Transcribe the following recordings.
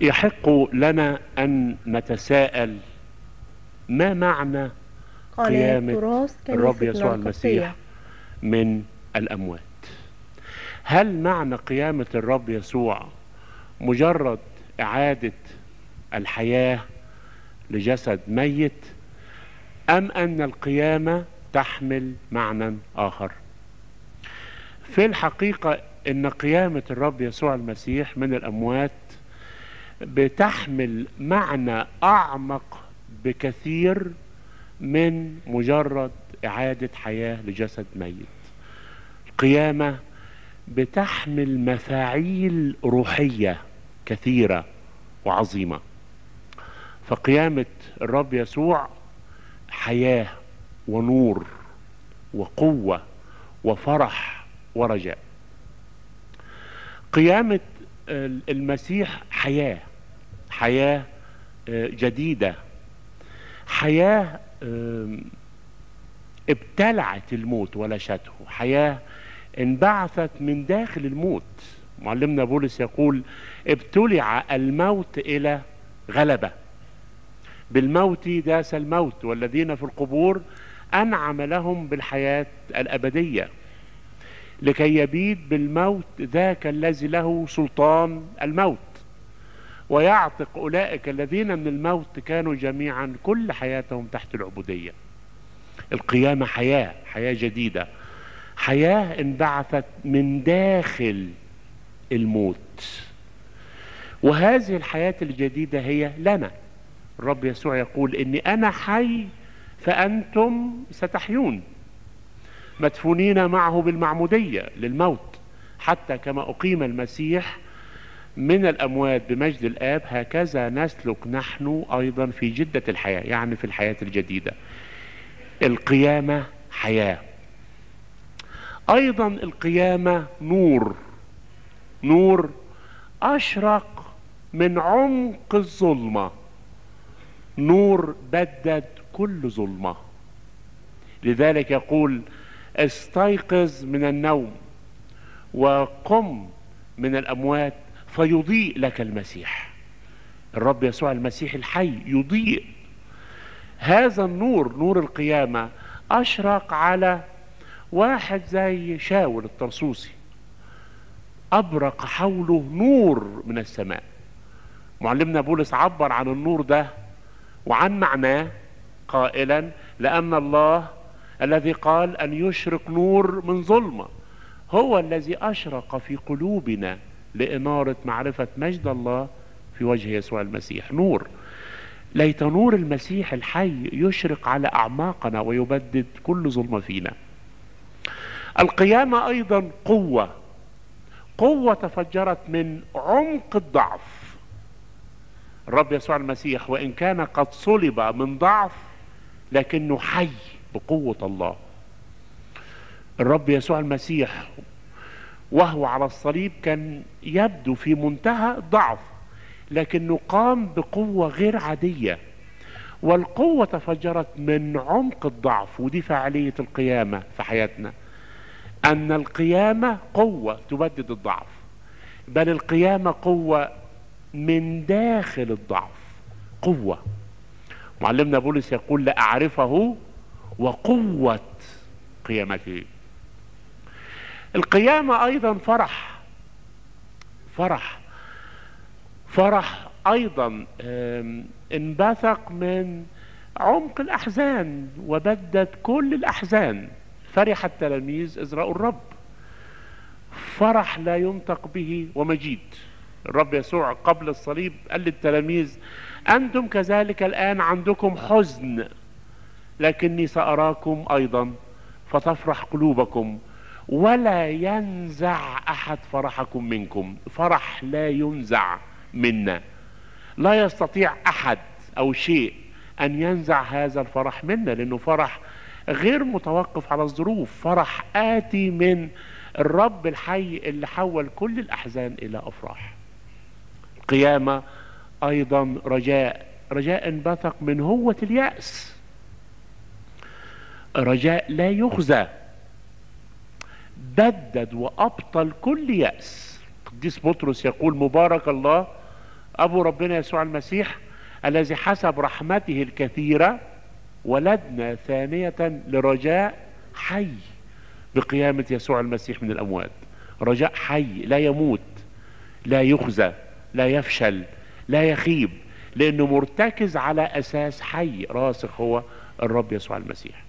يحق لنا أن نتساءل ما معنى قيامة الرب يسوع. المسيح من الأموات هل معنى قيامة الرب يسوع مجرد إعادة الحياة لجسد ميت أم أن القيامة تحمل معنى آخر في الحقيقة أن قيامة الرب يسوع المسيح من الأموات بتحمل معنى أعمق بكثير من مجرد إعادة حياة لجسد ميت. القيامة بتحمل مفاعيل روحية كثيرة وعظيمة. فقيامة الرب يسوع حياة ونور وقوة وفرح ورجاء. قيامة المسيح حياة حياة آه، جديدة. حياة ابتلعت الموت ولشته. حياة انبعثت من داخل الموت. معلمنا بولس يقول ابتلع الموت إلى غلبة. بالموت داس الموت والذين في القبور أنعم لهم بالحياة الأبدية. لكي يبيد بالموت ذاك الذي له سلطان الموت. ويعتق أولئك الذين من الموت كانوا جميعا كل حياتهم تحت العبودية. القيامة حياة حياة جديدة. حياة انبعثت من داخل الموت. وهذه الحياة الجديدة هي لنا. الرب يسوع يقول إني أنا حي فأنتم ستحيون. مدفونين معه بالمعمودية للموت. حتى كما أقيم المسيح من الأموات بمجد الآب هكذا نسلك نحن أيضا في جدة الحياة يعني في الحياة الجديدة. القيامة حياة. أيضا القيامة نور. نور أشرق من عمق الظلمة. نور بدد كل ظلمة. لذلك يقول استيقظ من النوم وقم من الأموات فيضيء لك المسيح. الرب يسوع المسيح الحي يضيء. هذا النور نور القيامة أشرق على واحد زي شاول الطرسوسي. أبرق حوله نور من السماء. معلمنا بولس عبر عن النور ده وعن معناه قائلا لأن الله الذي قال أن يشرق نور من ظلمة هو الذي أشرق في قلوبنا لإنارة معرفة مجد الله في وجه يسوع المسيح. نور. ليت نور المسيح الحي يشرق على أعماقنا ويبدد كل ظلمة فينا. القيامة أيضا قوة. قوة تفجرت من عمق الضعف. الرب يسوع المسيح وإن كان قد صلب من ضعف لكنه حي بقوة الله. الرب يسوع المسيح وهو على الصليب كان يبدو في منتهى الضعف لكنه قام بقوة غير عادية. والقوة تفجرت من عمق الضعف ودي فعالية القيامة في حياتنا. أن القيامة قوة تبدد الضعف بل القيامة قوة من داخل الضعف قوة. معلمنا بولس يقول لأعرفه وقوة قيامته. القيامة أيضا فرح. فرح. فرح أيضا انبثق من عمق الأحزان وبدد كل الأحزان. فرح التلاميذ إذ رأوا الرب. فرح لا ينطق به ومجيد. الرب يسوع قبل الصليب قال للتلاميذ أنتم كذلك الآن عندكم حزن لكني سأراكم أيضا فتفرح قلوبكم. ولا ينزع أحد فرحكم منكم. فرح لا ينزع منا. لا يستطيع أحد أو شيء أن ينزع هذا الفرح منا لأنه فرح غير متوقف على الظروف. فرح آتي من الرب الحي اللي حول كل الأحزان إلى أفراح. قيامة أيضا رجاء رجاء انبثق من هوة اليأس. رجاء لا يخزى. بدد وأبطل كل يأس. قديس بطرس يقول مبارك الله أبو ربنا يسوع المسيح الذي حسب رحمته الكثيرة ولدنا ثانية لرجاء حي بقيامة يسوع المسيح من الأموات. رجاء حي لا يموت لا يخزى لا يفشل لا يخيب لأنه مرتكز على أساس حي راسخ هو الرب يسوع المسيح.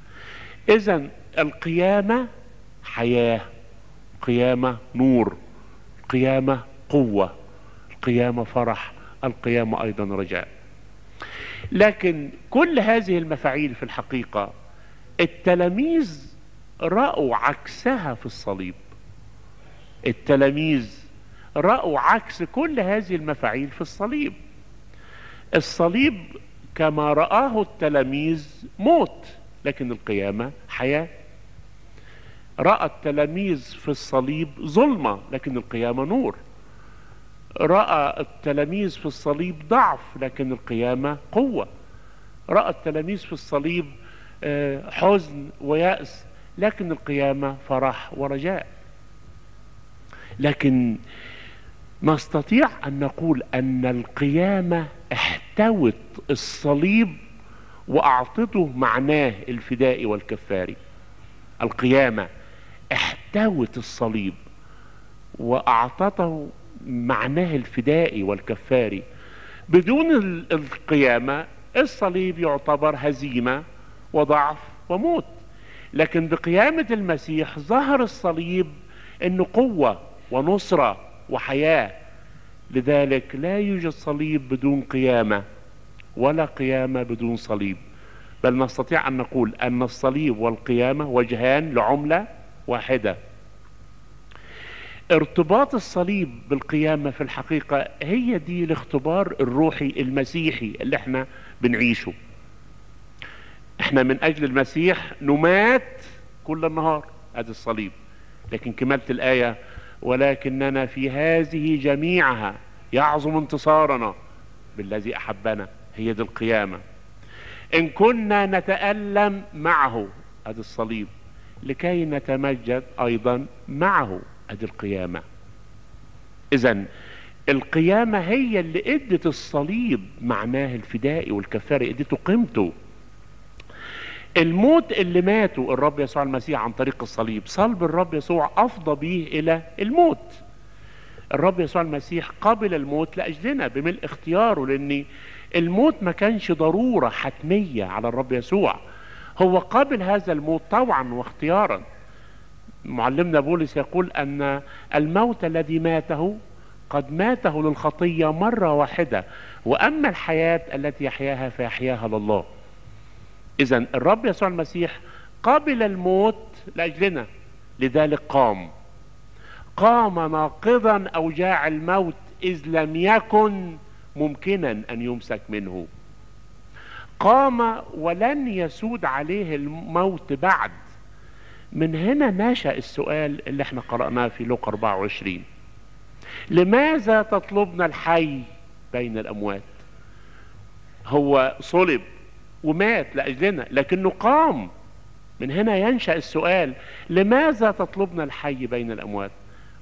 إذا القيامة حياة قيامة نور قيامة قوة القيامة فرح القيامة أيضا رجاء. لكن كل هذه المفاعيل في الحقيقة التلاميذ رأوا عكسها في الصليب. التلاميذ رأوا عكس كل هذه المفاعيل في الصليب. الصليب كما رآه التلاميذ موت لكن القيامة حياة. رأى التلاميذ في الصليب ظلمة لكن القيامة نور. رأى التلاميذ في الصليب ضعف لكن القيامة قوة. رأى التلاميذ في الصليب حزن ويأس لكن القيامة فرح ورجاء. لكن نستطيع أن نقول أن القيامة احتوت الصليب وأعطته معناه الفدائي والكفاري. القيامة احتوت الصليب وأعطته معناه الفدائي والكفاري. بدون القيامة الصليب يعتبر هزيمة وضعف وموت. لكن بقيامة المسيح ظهر الصليب انه قوة ونصرة وحياة. لذلك لا يوجد صليب بدون قيامة ولا قيامة بدون صليب. بل نستطيع أن نقول أن الصليب والقيامة وجهان لعملة واحدة. ارتباط الصليب بالقيامة في الحقيقة هي دي الاختبار الروحي المسيحي اللي إحنا بنعيشه. إحنا من أجل المسيح نمات كل النهار ادي الصليب. لكن كمالة الآية ولكننا في هذه جميعها يعظم انتصارنا بالذي أحبنا هي دي القيامة. إن كنا نتألم معه. ادي الصليب. لكي نتمجد أيضا معه أدي القيامة. اذا القيامة هي اللي إدت الصليب معناه الفدائي والكفاري إدته قيمته. الموت اللي ماته الرب يسوع المسيح عن طريق الصليب صلب الرب يسوع أفضى به إلى الموت. الرب يسوع المسيح قبل الموت لأجلنا بملء اختياره لأن الموت ما كانش ضرورة حتمية على الرب يسوع. هو قبل هذا الموت طوعا واختيارا. معلمنا بولس يقول أن الموت الذي ماته قد ماته للخطية مرة واحدة وأما الحياة التي يحياها فيحياها لله. اذا الرب يسوع المسيح قبل الموت لأجلنا لذلك قام. قام ناقضا أوجاع الموت إذ لم يكن ممكنا أن يمسك منه. قام ولن يسود عليه الموت بعد. من هنا نشأ السؤال اللي إحنا قرأناه في لوقا 24 لماذا تطلبنا الحي بين الأموات؟ هو صلب ومات لأجلنا لكنه قام. من هنا ينشأ السؤال لماذا تطلبنا الحي بين الأموات؟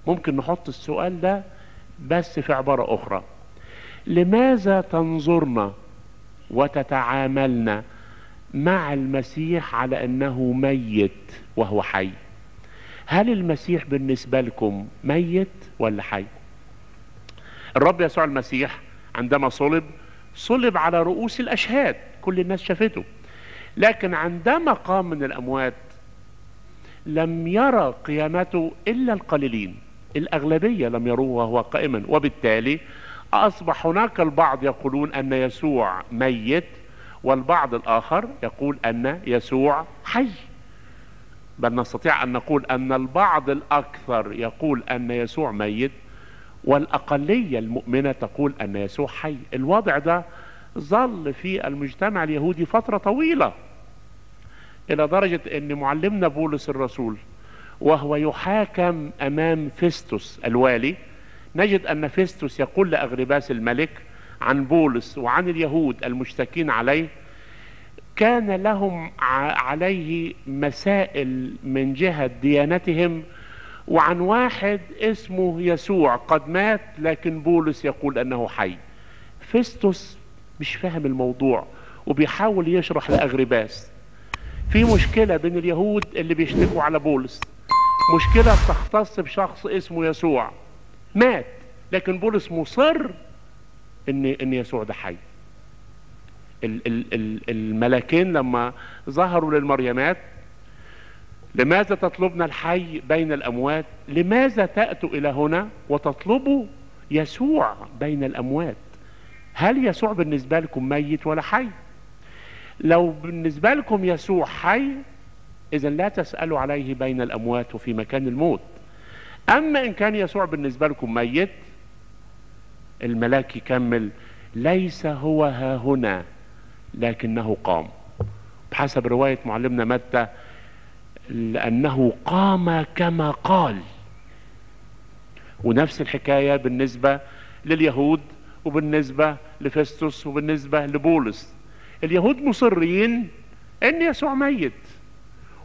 ممكن نحط السؤال ده بس في عبارة أخرى. لماذا تنظرنا وتتعاملنا مع المسيح على أنه ميت وهو حي. هل المسيح بالنسبة لكم ميت ولا حي؟ الرب يسوع المسيح عندما صلب صلب على رؤوس الأشهاد كل الناس شافته. لكن عندما قام من الأموات لم يرى قيامته إلا القليلين الأغلبية لم يروه وهو قائما. وبالتالي أصبح هناك البعض يقولون أن يسوع ميت والبعض الآخر يقول أن يسوع حي. بل نستطيع أن نقول أن البعض الأكثر يقول أن يسوع ميت والأقلية المؤمنة تقول أن يسوع حي. الوضع ده ظل في المجتمع اليهودي فترة طويلة إلى درجة أن معلمنا بولس الرسول وهو يحاكم أمام فيستوس الوالي نجد أن فيستوس يقول لأغرباس الملك عن بولس وعن اليهود المشتكين عليه كان لهم عليه مسائل من جهة ديانتهم وعن واحد اسمه يسوع قد مات لكن بولس يقول أنه حي. فيستوس مش فاهم الموضوع وبيحاول يشرح لأغرباس في مشكلة بين اليهود اللي بيشتكوا على بولس. مشكلة تختص بشخص اسمه يسوع. مات. لكن بولس مصر ان إن يسوع ده حي. ال- ال- ال- الملاكين لما ظهروا للمريمات لماذا تطلبنا الحي بين الأموات؟ لماذا تأتوا إلى هنا وتطلبوا يسوع بين الأموات؟ هل يسوع بالنسبة لكم ميت ولا حي؟ لو بالنسبة لكم يسوع حي اذا لا تسألوا عليه بين الأموات وفي مكان الموت. أما إن كان يسوع بالنسبة لكم ميت الملاك يكمل ليس هو ها هنا لكنه قام. بحسب رواية معلمنا متى لأنه قام كما قال. ونفس الحكاية بالنسبة لليهود وبالنسبة لفستوس وبالنسبة لبولس. اليهود مصرين إن يسوع ميت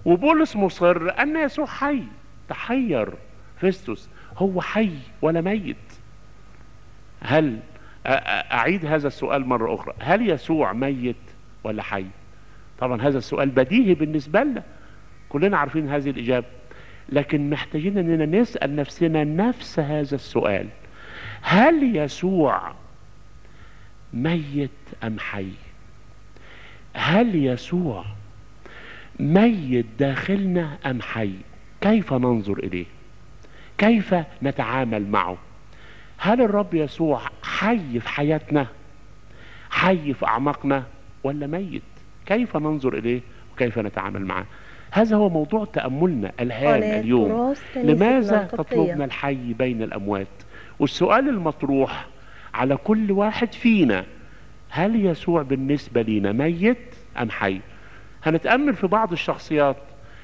وبولس مصر إن يسوع حي. تحير. فيستوس هو حي ولا ميت؟ هل أ- أ- أعيد هذا السؤال مرة أخرى. هل يسوع ميت ولا حي؟ طبعا هذا السؤال بديهي بالنسبة لنا. كلنا عارفين هذه الإجابة. لكن محتاجين أننا نسأل نفسنا نفس هذا السؤال. هل يسوع ميت أم حي؟ هل يسوع ميت داخلنا أم حي؟ كيف ننظر إليه؟ كيف نتعامل معه؟ هل الرب يسوع حي في حياتنا؟ حي في أعماقنا؟ ولا ميت؟ كيف ننظر إليه وكيف نتعامل معه؟ هذا هو موضوع تأملنا الهام اليوم. لماذا. تطلبنا الحي بين الأموات؟ والسؤال المطروح على كل واحد فينا هل يسوع بالنسبة لنا ميت أم حي؟ هنتأمل في بعض الشخصيات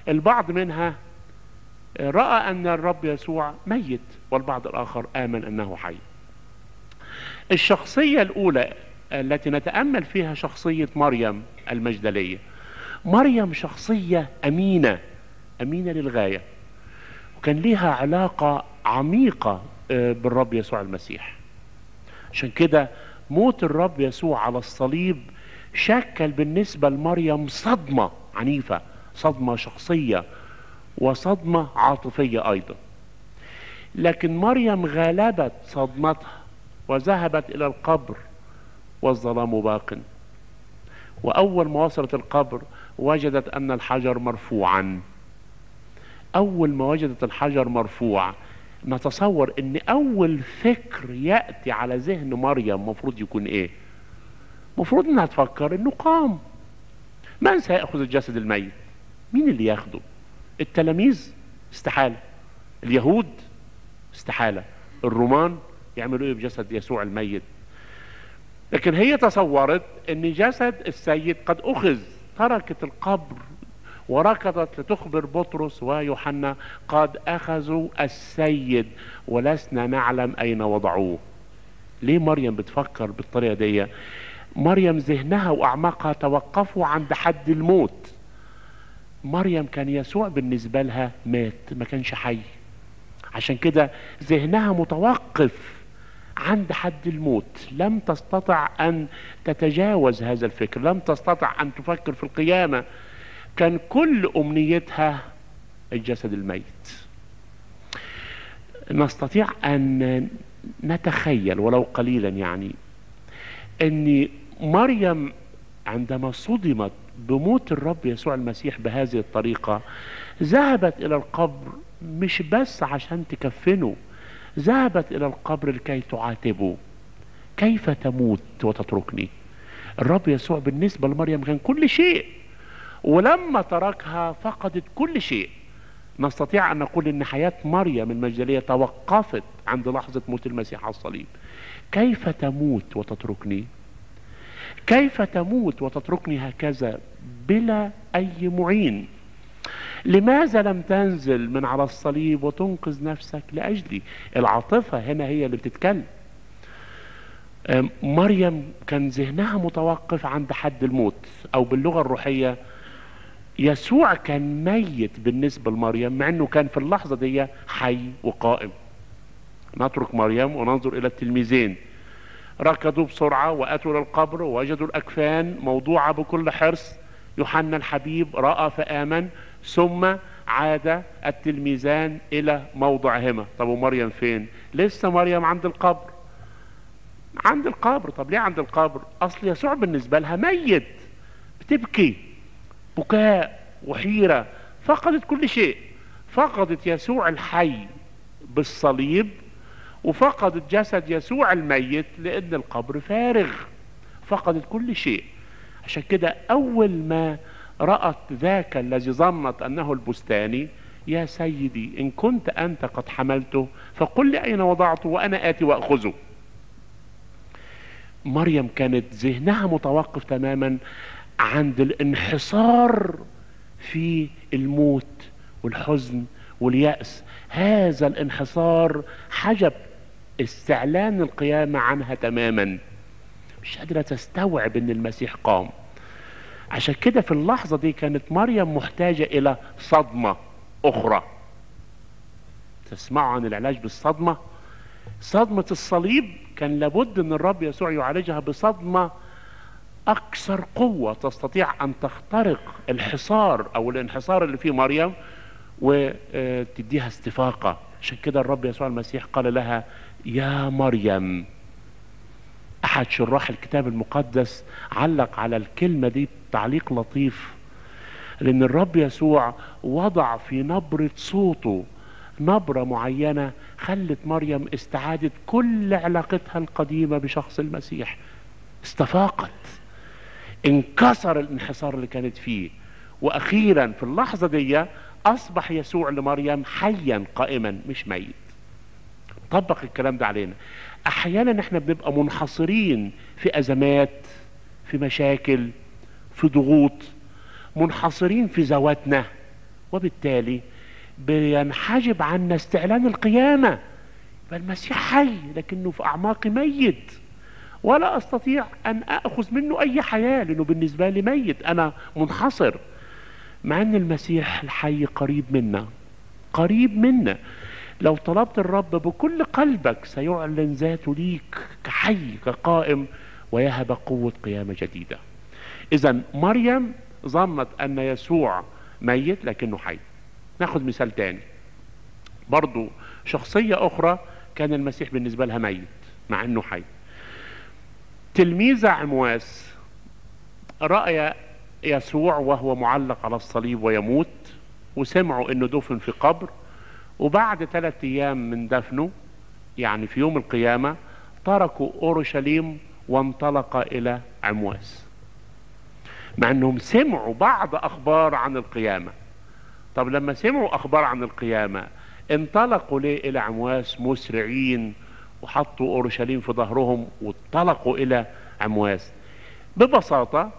البعض منها رأى أن الرب يسوع ميت والبعض الآخر آمن أنه حي. الشخصية الأولى التي نتأمل فيها شخصية مريم المجدلية. مريم شخصية أمينة أمينة للغاية وكان ليها علاقة عميقة آه، بالرب يسوع المسيح. عشان كده موت الرب يسوع على الصليب شكل بالنسبة لمريم صدمة عنيفة صدمة شخصية وصدمة عاطفية أيضا. لكن مريم غلبت صدمتها وذهبت إلى القبر والظلام باق. وأول ما وصلت القبر وجدت أن الحجر مرفوعا. أول ما وجدت الحجر مرفوع نتصور إن أول فكر يأتي على ذهن مريم مفروض يكون إيه؟ مفروض إنها تفكر إنه قام. من سيأخذ الجسد الميت؟ مين اللي ياخده؟ التلاميذ استحالة اليهود استحالة الرومان يعملوا إيه بجسد يسوع الميت؟ لكن هي تصورت إن جسد السيد قد أخذ تركت القبر وركضت لتخبر بطرس ويوحنا قد أخذوا السيد ولسنا نعلم أين وضعوه. ليه مريم بتفكر بالطريقة دي؟ مريم ذهنها وأعماقها توقفوا عند حد الموت. مريم كان يسوع بالنسبة لها مات ما كانش حي. عشان كده ذهنها متوقف عند حد الموت. لم تستطع أن تتجاوز هذا الفكر لم تستطع أن تفكر في القيامة. كان كل أمنيتها الجسد الميت. نستطيع أن نتخيل ولو قليلا يعني إن مريم عندما صدمت بموت الرب يسوع المسيح بهذه الطريقة ذهبت إلى القبر مش بس عشان تكفنه ذهبت إلى القبر لكي تعاتبه. كيف تموت وتتركني؟ الرب يسوع بالنسبة لمريم كان كل شيء ولما تركها فقدت كل شيء. نستطيع أن نقول إن حياة مريم المجدلية توقفت عند لحظة موت المسيح على الصليب. كيف تموت وتتركني؟ كيف تموت وتتركني هكذا بلا أي معين؟ لماذا لم تنزل من على الصليب وتنقذ نفسك لأجلي؟ العاطفة هنا هي اللي بتتكلم. مريم كان ذهنها متوقف عند حد الموت أو باللغة الروحية. يسوع كان ميت بالنسبة لمريم مع إنه كان في اللحظة دي حي وقائم. نترك مريم وننظر إلى التلميذين. ركضوا بسرعة وأتوا للقبر ووجدوا الأكفان موضوعة بكل حرص. يوحنا الحبيب رأى فآمن ثم عاد التلميذان إلى موضعهما. طب ومريم فين؟ لسه مريم عند القبر. عند القبر. طب ليه عند القبر؟ أصل يسوع بالنسبة لها ميت بتبكي بكاء وحيرة. فقدت كل شيء. فقدت يسوع الحي بالصليب وفقدت جسد يسوع الميت لأن القبر فارغ. فقدت كل شيء. عشان كده أول ما رأت ذاك الذي ظنت أنه البستاني يا سيدي إن كنت أنت قد حملته فقل لي أين وضعته وأنا آتي وأخذه. مريم كانت ذهنها متوقف تماما عند الانحصار في الموت والحزن واليأس. هذا الانحصار حجب استعلان القيامة عنها تماما. مش قادرة تستوعب إن المسيح قام. عشان كده في اللحظة دي كانت مريم محتاجة إلى صدمة أخرى. تسمعوا عن العلاج بالصدمة؟ صدمة الصليب كان لابد إن الرب يسوع يعالجها بصدمة أكثر قوة تستطيع أن تخترق الحصار أو الانحصار اللي فيه مريم وتديها استفاقة. عشان كده الرب يسوع المسيح قال لها يا مريم. أحد شراح الكتاب المقدس علق على الكلمة دي تعليق لطيف لأن الرب يسوع وضع في نبرة صوته نبرة معينة خلت مريم استعادت كل علاقتها القديمة بشخص المسيح. استفاقت. انكسر الانحصار اللي كانت فيه. وأخيرا في اللحظة دي أصبح يسوع لمريم حيا قائما مش ميت. طبق الكلام ده علينا. أحيانا إحنا بنبقى منحصرين في أزمات في مشاكل في ضغوط منحصرين في ذواتنا وبالتالي بينحجب عنا استعلان القيامة. يبقى المسيح حي لكنه في أعماقي ميت. ولا أستطيع أن أخذ منه أي حياة لأنه بالنسبة لي ميت أنا منحصر. مع أن المسيح الحي قريب منا قريب منا. لو طلبت الرب بكل قلبك سيعلن ذاته ليك كحي كقائم ويهب قوة قيامة جديدة. إذا مريم ظنت أن يسوع ميت لكنه حي. ناخد مثال تاني. برضو شخصية أخرى كان المسيح بالنسبة لها ميت مع أنه حي. تلميذة عمواس رأي يسوع وهو معلق على الصليب ويموت وسمعوا أنه دفن في قبر وبعد ثلاثة أيام من دفنه يعني في يوم القيامة تركوا أورشليم وانطلق إلى عمواس. مع أنهم سمعوا بعض أخبار عن القيامة. طب لما سمعوا أخبار عن القيامة انطلقوا ليه إلى عمواس مسرعين وحطوا أورشليم في ظهرهم وانطلقوا إلى عمواس؟ ببساطة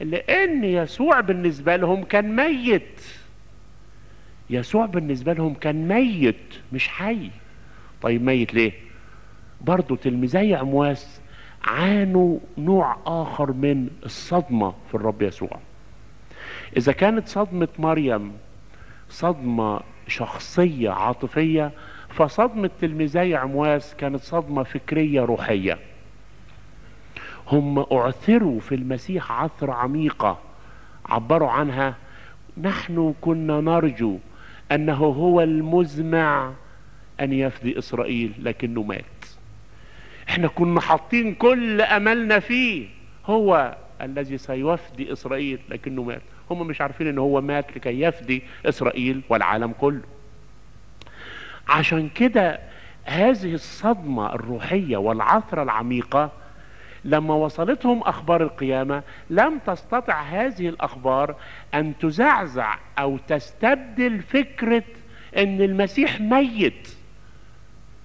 لأن يسوع بالنسبة لهم كان ميت. يسوع بالنسبة لهم كان ميت مش حي. طيب ميت ليه؟ برضو تلميذي عمواس عانوا نوع آخر من الصدمة في الرب يسوع. إذا كانت صدمة مريم صدمة شخصية عاطفية فصدمة تلميذي عمواس كانت صدمة فكرية روحية. هم أعثروا في المسيح عثرة عميقة عبروا عنها نحن كنا نرجو أنه هو المزمع أن يفدي إسرائيل لكنه مات. إحنا كنا حاطين كل أملنا فيه. هو الذي سيفدي إسرائيل لكنه مات. هم مش عارفين إن هو مات لكي يفدي إسرائيل والعالم كله. عشان كده هذه الصدمة الروحية والعثرة العميقة لما وصلتهم أخبار القيامة لم تستطع هذه الأخبار أن تزعزع أو تستبدل فكرة إن المسيح ميت.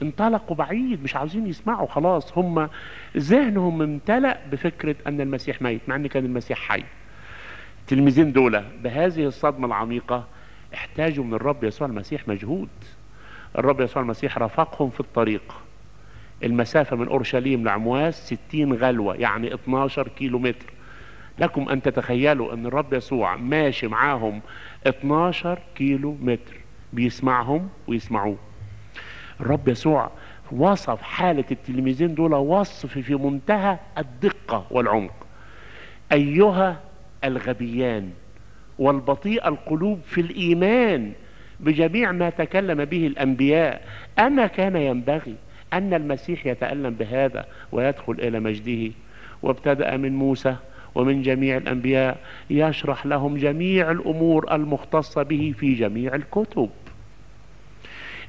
انطلقوا بعيد مش عاوزين يسمعوا خلاص هم ذهنهم امتلأ بفكرة أن المسيح ميت مع إن كان المسيح حي. التلميذين دول بهذه الصدمة العميقة احتاجوا من الرب يسوع المسيح مجهود. الرب يسوع المسيح رافقهم في الطريق. المسافة من أورشليم لعمواس 60 غلوة يعني 12 كيلو متر لكم أن تتخيلوا أن الرب يسوع ماشي معاهم 12 كيلو متر بيسمعهم ويسمعوه. الرب يسوع وصف حالة التلميذين دول وصف في منتهى الدقة والعمق. أيها الغبيان والبطيء القلوب في الإيمان بجميع ما تكلم به الأنبياء أما كان ينبغي أن المسيح يتألم بهذا ويدخل إلى مجده وابتدأ من موسى ومن جميع الأنبياء يشرح لهم جميع الأمور المختصة به في جميع الكتب.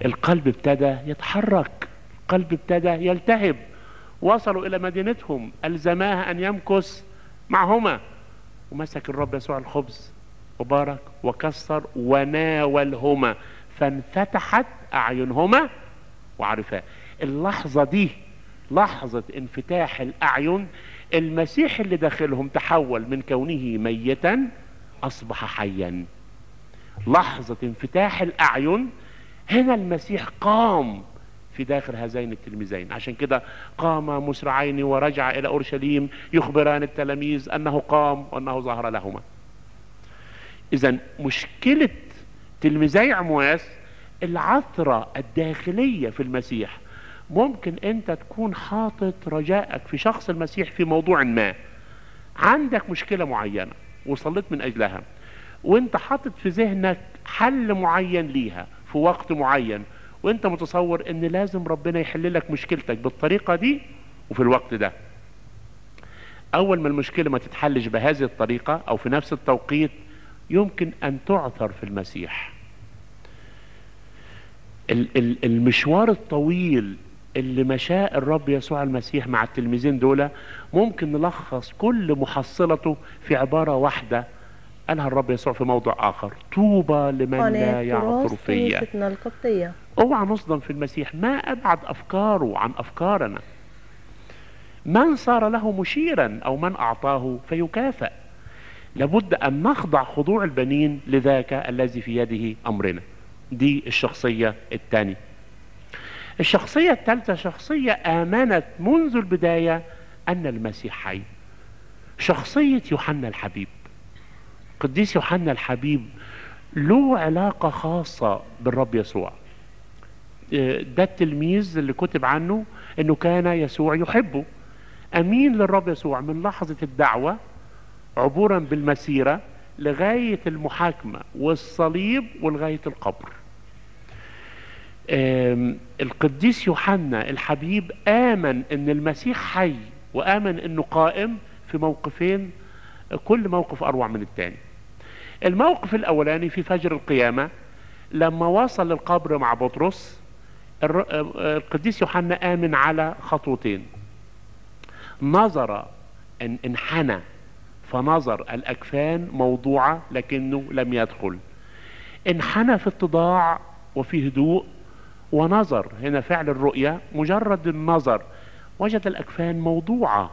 القلب ابتدى يتحرك القلب ابتدى يلتهب. وصلوا إلى مدينتهم ألزماها أن يمكث معهما. ومسك الرب يسوع الخبز وبارك وكسر وناولهما فانفتحت أعينهما وعرفا. اللحظة دي لحظة انفتاح الأعين المسيح اللي داخلهم تحول من كونه ميتا أصبح حيا. لحظة انفتاح الأعين هنا المسيح قام في داخل هذين التلميذين. عشان كده قام مسرعين ورجع إلى أورشليم يخبران التلاميذ أنه قام وأنه ظهر لهما. إذا مشكلة تلميذي عمواس العثرة الداخلية في المسيح ممكن أنت تكون حاطط رجائك في شخص المسيح في موضوع ما. عندك مشكلة معينة وصلت من أجلها. وانت حاطط في ذهنك حل معين ليها في وقت معين وانت متصور إن لازم ربنا يحل لك مشكلتك بالطريقة دي وفي الوقت ده. أول ما المشكلة ما تتحلش بهذه الطريقة أو في نفس التوقيت يمكن أن تعثر في المسيح. المشوار الطويل اللي مشاه الرب يسوع المسيح مع التلميذين دول ممكن نلخص كل محصلته في عبارة واحدة قالها الرب يسوع في موضع آخر طوبى لمن لا يعثر فيا. اوعى نصدم في المسيح ما أبعد أفكاره عن أفكارنا. من صار له مشيرا أو من أعطاه فيكافأ. لابد أن نخضع خضوع البنين لذاك الذي في يده أمرنا. دي الشخصية الثانية. الشخصية الثالثة شخصية آمنت منذ البداية أن المسيح حي شخصية يوحنا الحبيب. قديس يوحنا الحبيب له علاقة خاصة بالرب يسوع. ده التلميذ اللي كتب عنه إنه كان يسوع يحبه. أمين للرب يسوع من لحظة الدعوة عبورا بالمسيرة لغاية المحاكمة والصليب ولغاية القبر. القديس يوحنا الحبيب آمن إن المسيح حي وآمن إنه قائم في موقفين كل موقف أروع من الثاني الموقف الأولاني في فجر القيامة لما وصل للقبر مع بطرس القديس يوحنا آمن على خطوتين. نظر إن انحنى فنظر الأكفان موضوعة لكنه لم يدخل. انحنى في اتضاع وفي هدوء ونظر. هنا فعل الرؤية مجرد النظر. وجد الأكفان موضوعة.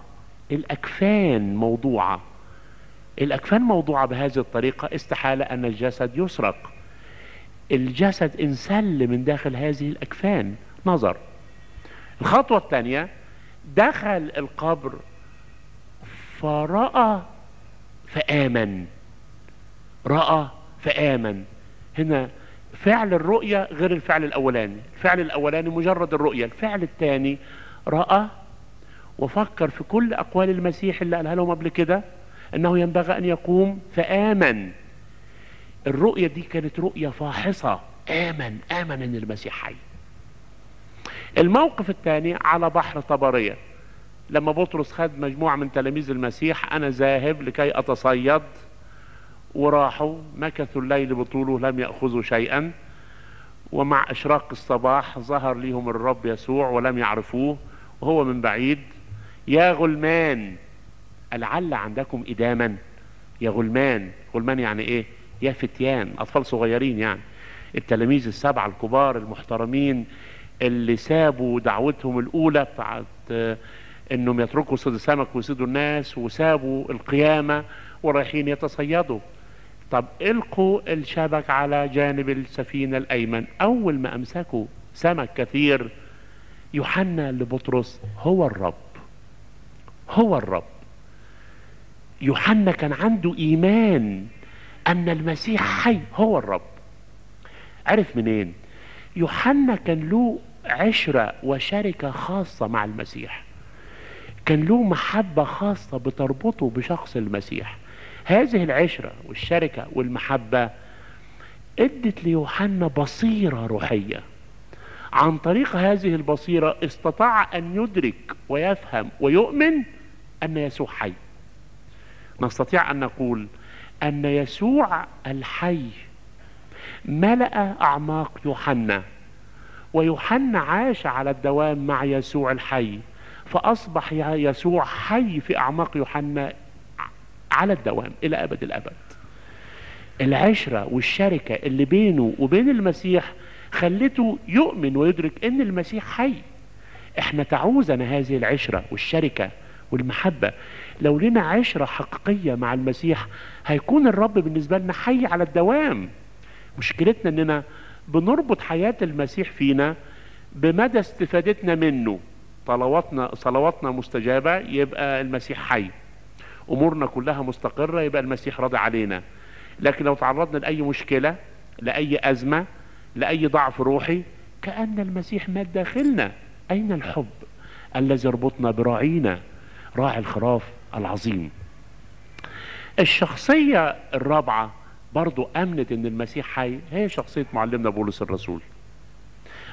الأكفان موضوعة. الأكفان موضوعة بهذه الطريقة استحالة أن الجسد يسرق. الجسد انسل من داخل هذه الأكفان نظر. الخطوة الثانية دخل القبر فرأى فآمن. رأى فآمن. هنا فعل الرؤية غير الفعل الأولاني. الفعل الأولاني مجرد الرؤية الفعل الثاني رأى وفكر في كل أقوال المسيح اللي قالها لهم قبل كده أنه ينبغي أن يقوم فآمن. الرؤية دي كانت رؤية فاحصة. آمن آمن أن المسيح حي. الموقف الثاني على بحر طبرية. لما بطرس خد مجموعة من تلاميذ المسيح أنا ذاهب لكي أتصيد. وراحوا مكثوا الليل بطوله لم يأخذوا شيئا. ومع إشراق الصباح ظهر لهم الرب يسوع ولم يعرفوه وهو من بعيد. يا غلمان لعل عندكم إداما. يا غلمان غلمان يعني إيه؟ يا فتيان أطفال صغيرين يعني. التلاميذ السبعة الكبار المحترمين اللي سابوا دعوتهم الأولى بتاعت إنهم يتركوا صيد السمك ويصيدوا الناس وسابوا القيامة ورايحين يتصيدوا. طب إلقوا الشبك على جانب السفينة الأيمن. أول ما أمسكوا سمك كثير يوحنا لبطرس هو الرب هو الرب. يوحنا كان عنده إيمان أن المسيح حي هو الرب. عرف منين؟ يوحنا كان له عشرة وشركة خاصة مع المسيح. كان له محبة خاصة بتربطه بشخص المسيح. هذه العشرة والشركة والمحبة أدت ليوحنا بصيرة روحية. عن طريق هذه البصيرة استطاع أن يدرك ويفهم ويؤمن أن يسوع حي. نستطيع أن نقول أن يسوع الحي ملأ أعماق يوحنا ويوحنا عاش على الدوام مع يسوع الحي فأصبح يسوع حي في أعماق يوحنا على الدوام إلى أبد الأبد. العشرة والشركة اللي بينه وبين المسيح خلته يؤمن ويدرك إن المسيح حي. إحنا تعوزنا هذه العشرة والشركة والمحبة. لو لنا عشرة حقيقية مع المسيح هيكون الرب بالنسبة لنا حي على الدوام. مشكلتنا إننا بنربط حياة المسيح فينا بمدى استفادتنا منه. صلواتنا صلواتنا مستجابة يبقى المسيح حي. أمورنا كلها مستقرة يبقى المسيح راضي علينا. لكن لو تعرضنا لأي مشكلة لأي أزمة لأي ضعف روحي كأن المسيح مات داخلنا. أين الحب الذي يربطنا براعينا؟ راعي الخراف العظيم. الشخصية الرابعة برضو أمنت أن المسيح حي. هي شخصية معلمنا بولس الرسول.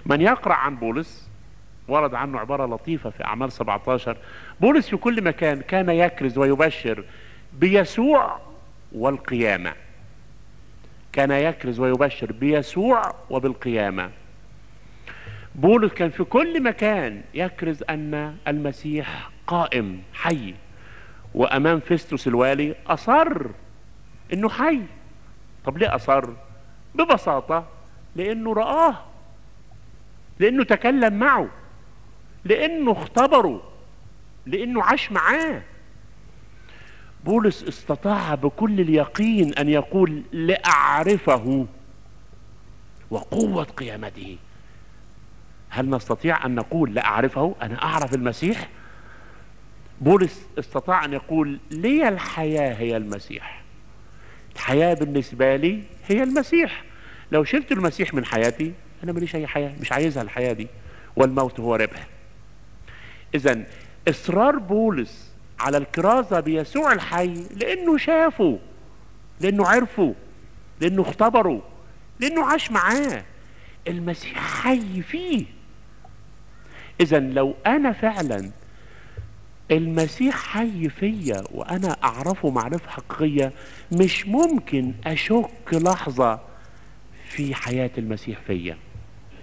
من يقرأ عن بولس ورد عنه عبارة لطيفة في أعمال 17 بولس في كل مكان كان يكرز ويبشر بيسوع والقيامة. كان يكرز ويبشر بيسوع وبالقيامة. بولس كان في كل مكان يكرز أن المسيح قائم حي. وأمام فيستوس الوالي أصر إنه حي. طب ليه أصر؟ ببساطة لأنه رآه لأنه تكلم معه. لأنه اختبره لأنه عاش معاه. بولس استطاع بكل اليقين أن يقول لأعرفه وقوة قيامته. هل نستطيع أن نقول لأعرفه أنا أعرف المسيح؟ بولس استطاع أن يقول لي الحياة هي المسيح. الحياة بالنسبة لي هي المسيح. لو شلت المسيح من حياتي أنا ماليش أي حياة مش عايزها الحياة دي. والموت هو ربح. اذا إصرار بولس على الكرازة بيسوع الحي لأنه شافه لأنه عرفه لأنه اختبره لأنه عاش معاه. المسيح حي فيه. إذا لو أنا فعلا المسيح حي فيا وأنا أعرفه معرفة حقيقية مش ممكن أشك لحظة في حياة المسيح فيا.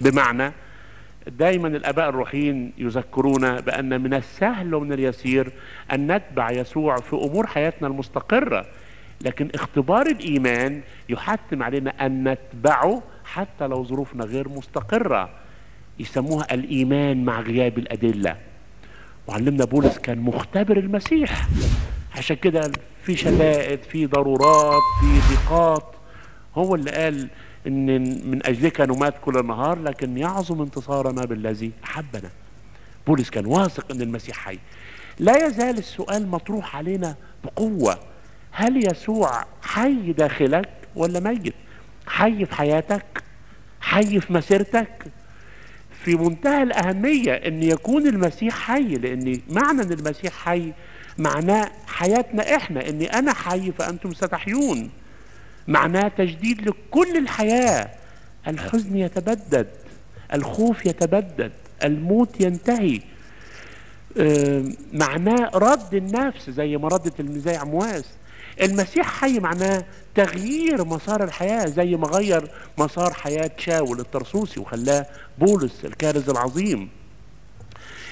بمعنى دايما الأباء الروحيين يذكرونا بأن من السهل ومن اليسير أن نتبع يسوع في أمور حياتنا المستقرة. لكن اختبار الإيمان يحتم علينا أن نتبعه حتى لو ظروفنا غير مستقرة. يسموها الإيمان مع غياب الأدلة. معلمنا بولس كان مختبر المسيح. عشان كده في شدائد في ضرورات في ضيقات. هو اللي قال إن من أجلك نمات كل النهار لكن يعظم انتصارنا بالذي أحبنا. بولس كان واثق إن المسيح حي. لا يزال السؤال مطروح علينا بقوة. هل يسوع حي داخلك ولا ميت؟ حي في حياتك؟ حي في مسيرتك؟ في منتهى الأهمية أن يكون المسيح حي لأن معنى أن المسيح حي معناه حياتنا إحنا. أني أنا حي فأنتم ستحيون. معناه تجديد لكل الحياة. الحزن يتبدد الخوف يتبدد الموت ينتهي. آه، معناه رد النفس زي ما ردت المزاي عمواس المسيح حي معناه تغيير مسار الحياة زي ما غير مسار حياة شاول الطرسوسي وخلاه بولس الكارز العظيم.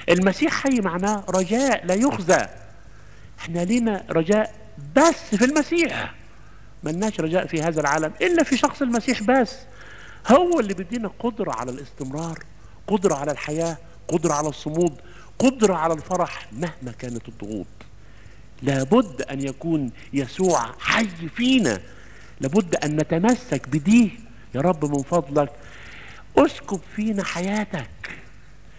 المسيح حي معناه رجاء لا يخزى. إحنا لينا رجاء بس في المسيح. ملناش رجاء في هذا العالم إلا في شخص المسيح بس. هو اللي بيدينا قدرة على الاستمرار قدرة على الحياة قدرة على الصمود قدرة على الفرح مهما كانت الضغوط. لابد أن يكون يسوع حي فينا. لابد أن نتمسك بديه. يا رب من فضلك. أسكب فينا حياتك.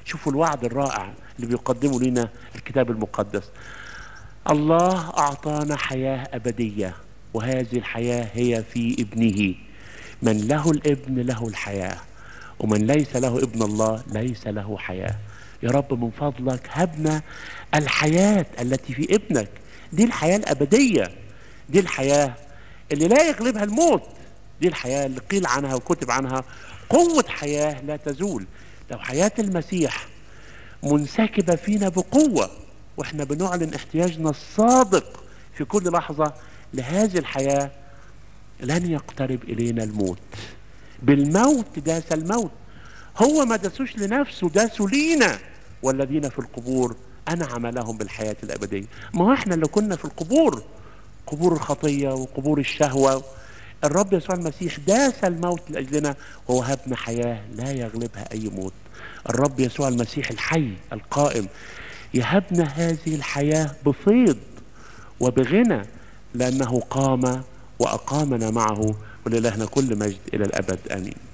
شوفوا الوعد الرائع اللي بيقدمه لنا الكتاب المقدس. الله أعطانا حياة أبدية. وهذه الحياة هي في ابنه. من له الابن له الحياة ومن ليس له ابن الله ليس له حياة. يا رب من فضلك هبنا الحياة التي في ابنك. دي الحياة الأبدية. دي الحياة اللي لا يغلبها الموت. دي الحياة اللي قيل عنها وكتب عنها. قوة حياة لا تزول. لو حياة المسيح منسكبة فينا بقوة وإحنا بنعلن احتياجنا الصادق في كل لحظة لهذه الحياة لن يقترب إلينا الموت. بالموت داس الموت. هو ما داسوش لنفسه داسوا لينا. والذين في القبور أنعم لهم بالحياة الأبدية. ما هو إحنا اللي كنا في القبور. قبور الخطية وقبور الشهوة. الرب يسوع المسيح داس الموت لأجلنا. ووهبنا حياة لا يغلبها أي موت. الرب يسوع المسيح الحي القائم يهبنا هذه الحياة بفيض وبغنى. لأنه قام وأقامنا معه ولله كل مجد إلى الأبد. آمين.